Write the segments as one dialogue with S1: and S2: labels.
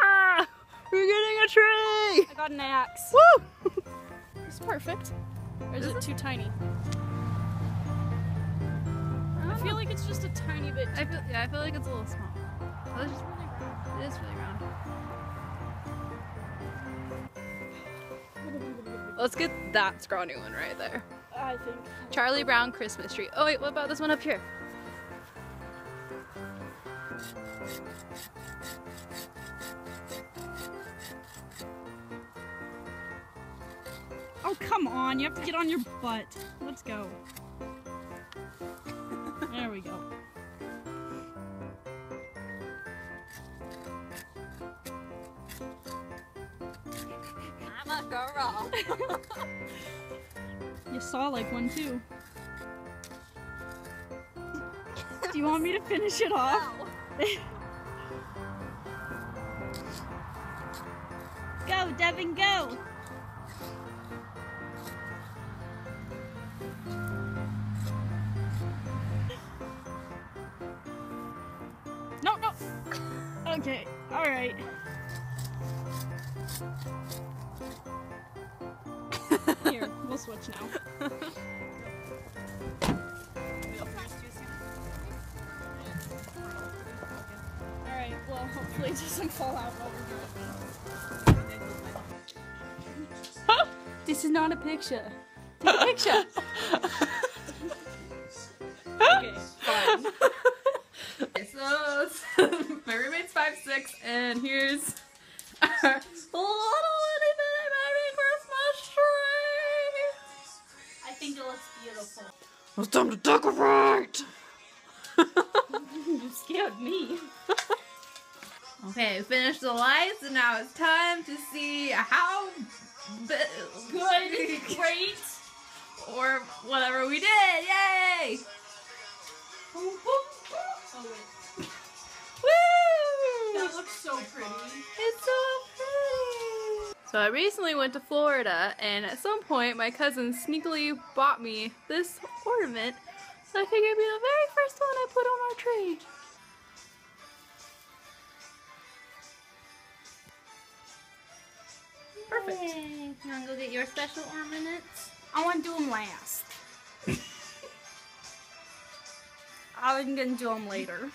S1: Ah! We're getting a tree!
S2: I got an axe.
S1: Woo!
S2: It's perfect. Or is it too tiny? I feel like it's just a tiny bit.
S3: I feel, yeah, I feel like it's a little small. Oh, it's just really round. It is really round. Let's get that scrawny one right there.
S2: I think.
S3: Charlie Brown Christmas tree. Oh wait, what about this one up here?
S2: Oh come on! You have to get on your butt. Let's go. There we go.
S3: I'm a girl.
S2: You saw like one too. Do you want me to finish it off? go, Devin, go! No, no! Okay, alright. We'll switch now. Alright, well, hopefully it doesn't fall out while we're doing it. This is not a picture. Take a picture. okay, fine.
S3: Okay, so my roommate's five six, and here's
S1: It's time to decorate!
S2: You scared me.
S3: Okay, we finished the lights, and now it's time to see how bi-
S2: Good, great.
S3: or whatever we did. Yay!
S2: Oh wait,
S3: Woo!
S2: that looks so pretty.
S3: So. I recently went to Florida, and at some point, my cousin sneakily bought me this ornament. So I figured it'd be the very first one I put on our tree. Perfect. You wanna go get your special ornaments?
S2: I want to do them last. I'm gonna do them later.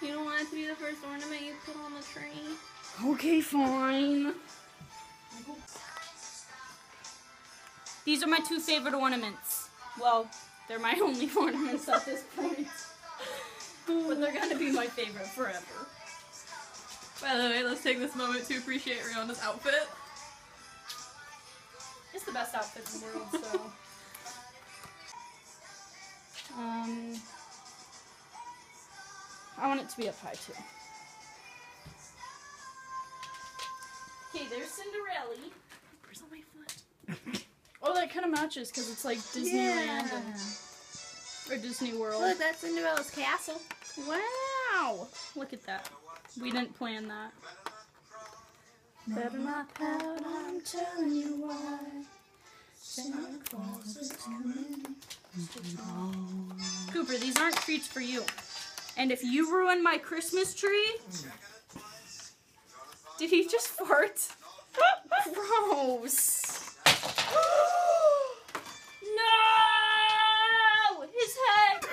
S3: You don't want it to be the first ornament you put on the tree?
S2: Okay, fine. These are my two favorite ornaments. Well, they're my only ornaments at this point. but they're gonna be my favorite forever.
S3: By the way, let's take this moment to appreciate Rihanna's outfit.
S2: It's the best outfit in the world, so. Um, I want it to be up high too. Okay, there's Cinderella.
S3: Where's on my foot?
S2: Oh, that kind of matches because it's like Disneyland and, or Disney World.
S3: Look, that's Cinderella's castle.
S2: Wow! Look at that. We didn't plan that.
S3: Better not pout, I'm telling you why. Santa Claus is coming.
S2: Cooper, these aren't treats for you. And if you ruin my Christmas tree. Did he just fart? Gross. no! His head!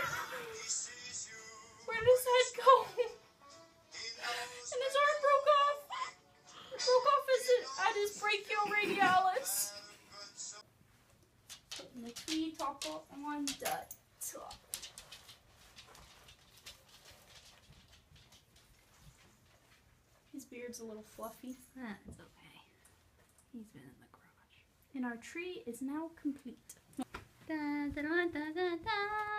S2: Where did his head go? And his arm broke off. It broke off at his brachioradialis. Putting the tree top on the top. beard's a little fluffy.
S3: That's okay. He's been in the garage.
S2: And our tree is now complete. Da, da, da,